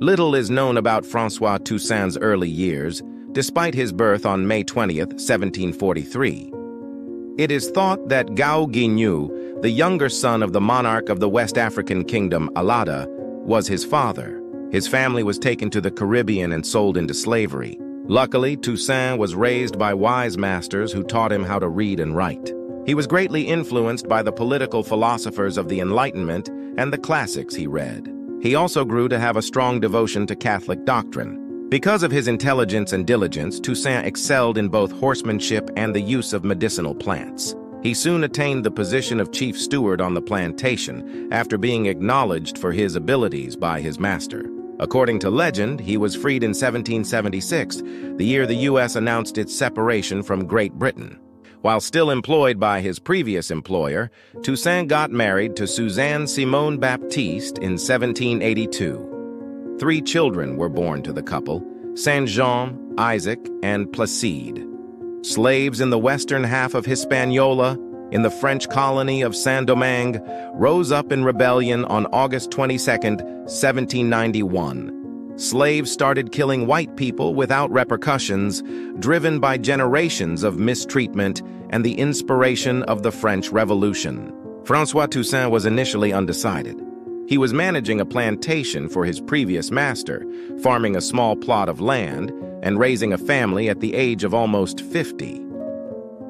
Little is known about Francois Toussaint's early years, despite his birth on May 20, 1743. It is thought that Gao Guignou, the younger son of the monarch of the West African kingdom, Alada, was his father. His family was taken to the Caribbean and sold into slavery. Luckily, Toussaint was raised by wise masters who taught him how to read and write. He was greatly influenced by the political philosophers of the Enlightenment and the classics he read. He also grew to have a strong devotion to Catholic doctrine. Because of his intelligence and diligence, Toussaint excelled in both horsemanship and the use of medicinal plants. He soon attained the position of chief steward on the plantation after being acknowledged for his abilities by his master. According to legend, he was freed in 1776, the year the U.S. announced its separation from Great Britain. While still employed by his previous employer, Toussaint got married to Suzanne Simone Baptiste in 1782. Three children were born to the couple, Saint-Jean, Isaac, and Placide. Slaves in the western half of Hispaniola, in the French colony of Saint-Domingue, rose up in rebellion on August 22, 1791. Slaves started killing white people without repercussions, driven by generations of mistreatment and the inspiration of the French Revolution. Francois Toussaint was initially undecided. He was managing a plantation for his previous master, farming a small plot of land, and raising a family at the age of almost 50.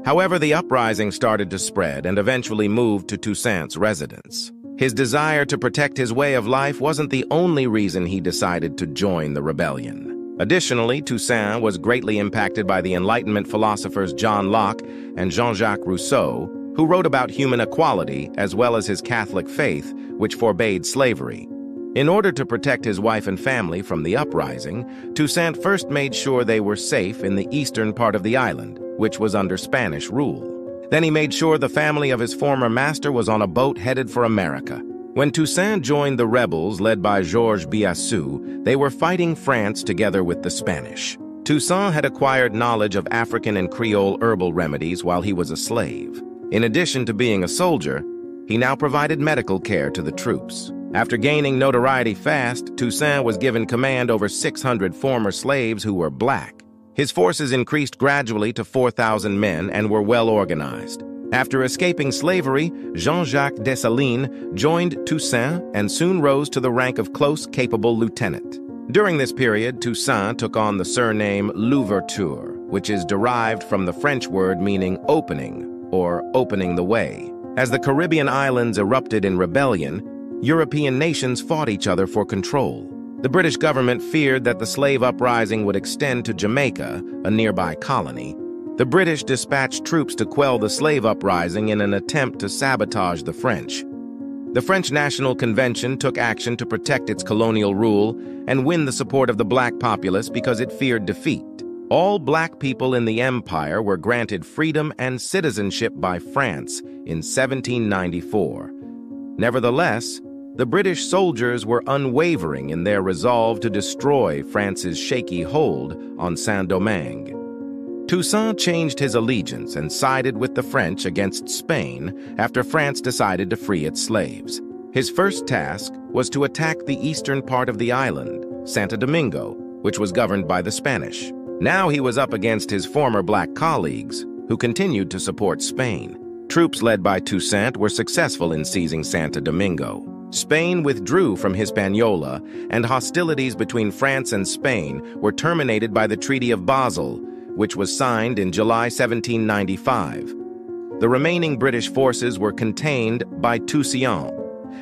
However, the uprising started to spread and eventually moved to Toussaint's residence. His desire to protect his way of life wasn't the only reason he decided to join the rebellion. Additionally, Toussaint was greatly impacted by the Enlightenment philosophers John Locke and Jean-Jacques Rousseau, who wrote about human equality as well as his Catholic faith, which forbade slavery. In order to protect his wife and family from the uprising, Toussaint first made sure they were safe in the eastern part of the island, which was under Spanish rule. Then he made sure the family of his former master was on a boat headed for America. When Toussaint joined the rebels led by Georges Biassou, they were fighting France together with the Spanish. Toussaint had acquired knowledge of African and Creole herbal remedies while he was a slave. In addition to being a soldier, he now provided medical care to the troops. After gaining notoriety fast, Toussaint was given command over 600 former slaves who were black. His forces increased gradually to 4,000 men and were well organized. After escaping slavery, Jean-Jacques Dessalines joined Toussaint and soon rose to the rank of close, capable lieutenant. During this period, Toussaint took on the surname Louverture, which is derived from the French word meaning opening or opening the way. As the Caribbean islands erupted in rebellion, European nations fought each other for control. The British government feared that the slave uprising would extend to Jamaica, a nearby colony. The British dispatched troops to quell the slave uprising in an attempt to sabotage the French. The French National Convention took action to protect its colonial rule and win the support of the black populace because it feared defeat. All black people in the empire were granted freedom and citizenship by France in 1794. Nevertheless, the British soldiers were unwavering in their resolve to destroy France's shaky hold on Saint-Domingue. Toussaint changed his allegiance and sided with the French against Spain after France decided to free its slaves. His first task was to attack the eastern part of the island, Santo Domingo, which was governed by the Spanish. Now he was up against his former black colleagues, who continued to support Spain. Troops led by Toussaint were successful in seizing Santo Domingo. Spain withdrew from Hispaniola, and hostilities between France and Spain were terminated by the Treaty of Basel, which was signed in July 1795. The remaining British forces were contained by Toussaint,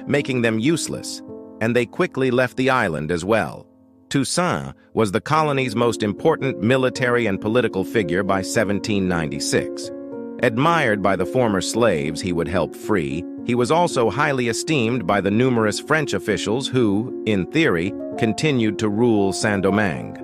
making them useless, and they quickly left the island as well. Toussaint was the colony's most important military and political figure by 1796. Admired by the former slaves he would help free, he was also highly esteemed by the numerous French officials who, in theory, continued to rule Saint-Domingue.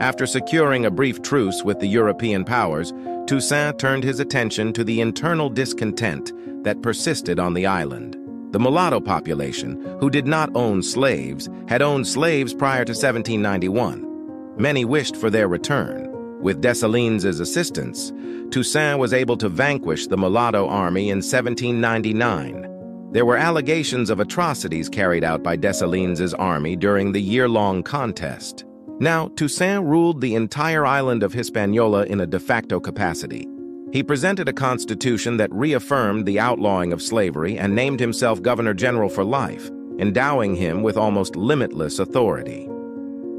After securing a brief truce with the European powers, Toussaint turned his attention to the internal discontent that persisted on the island. The mulatto population, who did not own slaves, had owned slaves prior to 1791. Many wished for their return. With Dessalines' assistance, Toussaint was able to vanquish the mulatto army in 1799. There were allegations of atrocities carried out by Dessalines' army during the year-long contest. Now, Toussaint ruled the entire island of Hispaniola in a de facto capacity. He presented a constitution that reaffirmed the outlawing of slavery and named himself Governor-General for life, endowing him with almost limitless authority.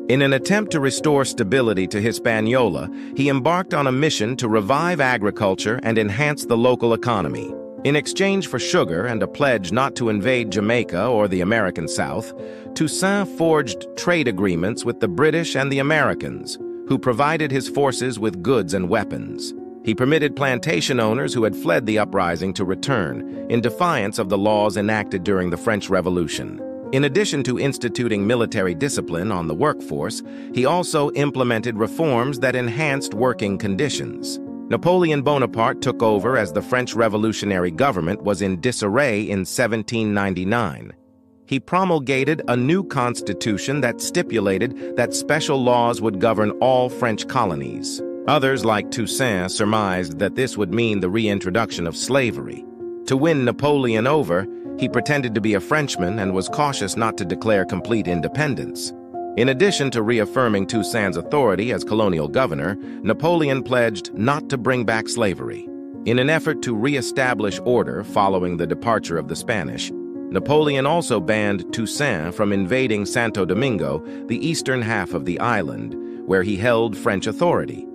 In an attempt to restore stability to Hispaniola, he embarked on a mission to revive agriculture and enhance the local economy. In exchange for sugar and a pledge not to invade Jamaica or the American South, Toussaint forged trade agreements with the British and the Americans, who provided his forces with goods and weapons. He permitted plantation owners who had fled the uprising to return, in defiance of the laws enacted during the French Revolution. In addition to instituting military discipline on the workforce, he also implemented reforms that enhanced working conditions. Napoleon Bonaparte took over as the French revolutionary government was in disarray in 1799. He promulgated a new constitution that stipulated that special laws would govern all French colonies. Others, like Toussaint, surmised that this would mean the reintroduction of slavery. To win Napoleon over, he pretended to be a Frenchman and was cautious not to declare complete independence. In addition to reaffirming Toussaint's authority as colonial governor, Napoleon pledged not to bring back slavery. In an effort to re-establish order following the departure of the Spanish, Napoleon also banned Toussaint from invading Santo Domingo, the eastern half of the island, where he held French authority.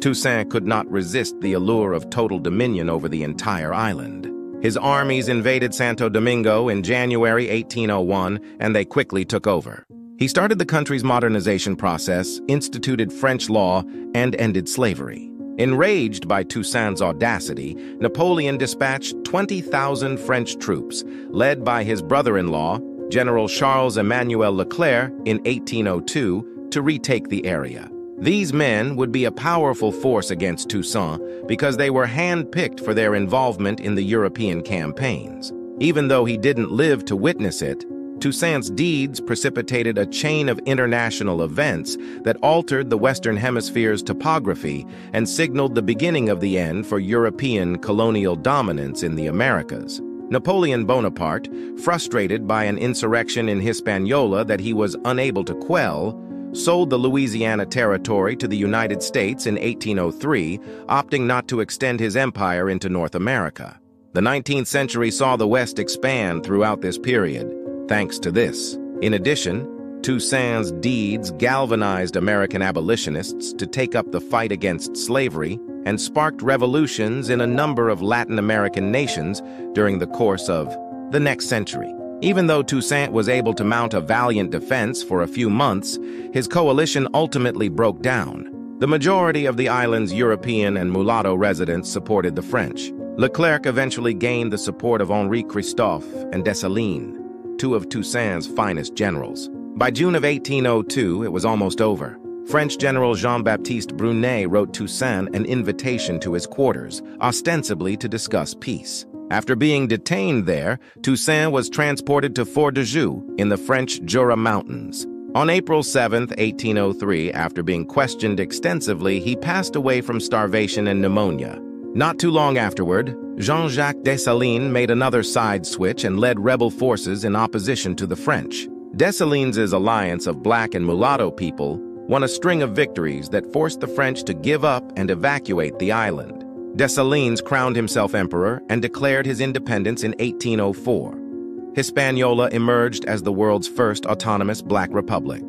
Toussaint could not resist the allure of total dominion over the entire island. His armies invaded Santo Domingo in January 1801, and they quickly took over. He started the country's modernization process, instituted French law, and ended slavery. Enraged by Toussaint's audacity, Napoleon dispatched 20,000 French troops, led by his brother-in-law, General Charles-Emmanuel Leclerc, in 1802, to retake the area. These men would be a powerful force against Toussaint because they were hand-picked for their involvement in the European campaigns. Even though he didn't live to witness it, Toussaint's deeds precipitated a chain of international events that altered the Western Hemisphere's topography and signaled the beginning of the end for European colonial dominance in the Americas. Napoleon Bonaparte, frustrated by an insurrection in Hispaniola that he was unable to quell, sold the Louisiana Territory to the United States in 1803, opting not to extend his empire into North America. The 19th century saw the West expand throughout this period, thanks to this. In addition, Toussaint's deeds galvanized American abolitionists to take up the fight against slavery and sparked revolutions in a number of Latin American nations during the course of the next century. Even though Toussaint was able to mount a valiant defense for a few months, his coalition ultimately broke down. The majority of the island's European and mulatto residents supported the French. Leclerc eventually gained the support of Henri Christophe and Dessalines, two of Toussaint's finest generals. By June of 1802, it was almost over. French General Jean-Baptiste Brunet wrote Toussaint an invitation to his quarters, ostensibly to discuss peace. After being detained there, Toussaint was transported to Fort de Joux in the French Jura Mountains. On April 7, 1803, after being questioned extensively, he passed away from starvation and pneumonia. Not too long afterward, Jean-Jacques Dessalines made another side switch and led rebel forces in opposition to the French. Dessalines' alliance of black and mulatto people won a string of victories that forced the French to give up and evacuate the island. Dessalines crowned himself emperor and declared his independence in 1804. Hispaniola emerged as the world's first autonomous black republic.